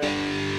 Bye.